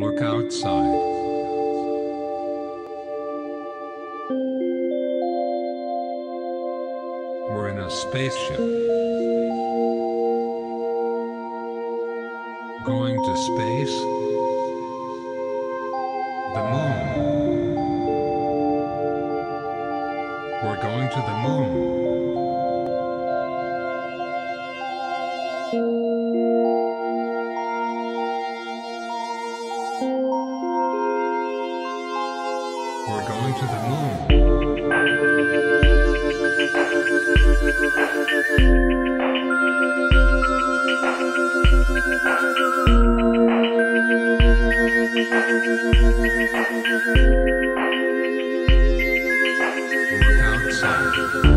Look outside. We're in a spaceship. Going to space? The moon. We're going to the moon. to the moon. Look outside.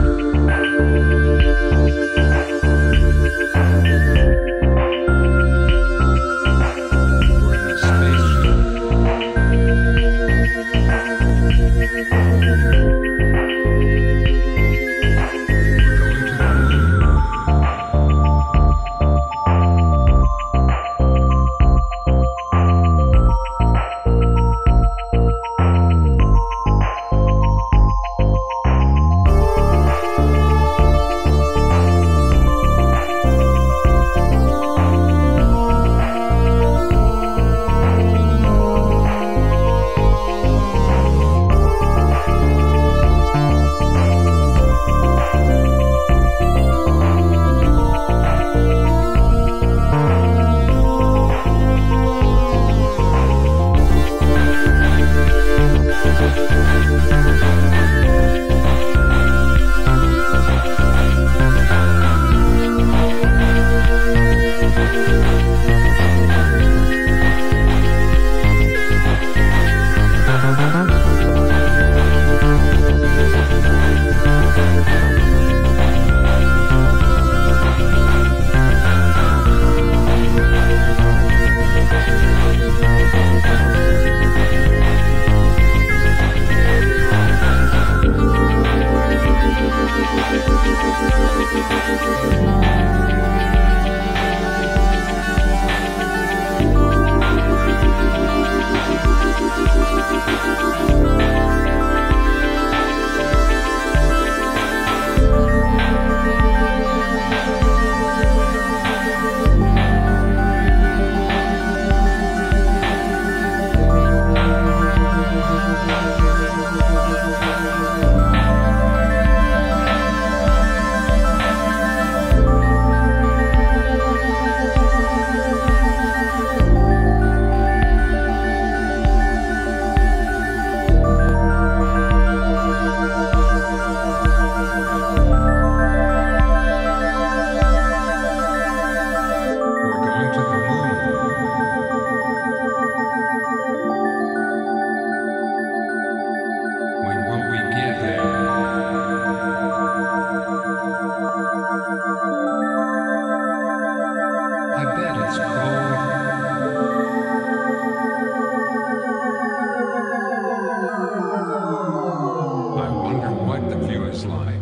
why.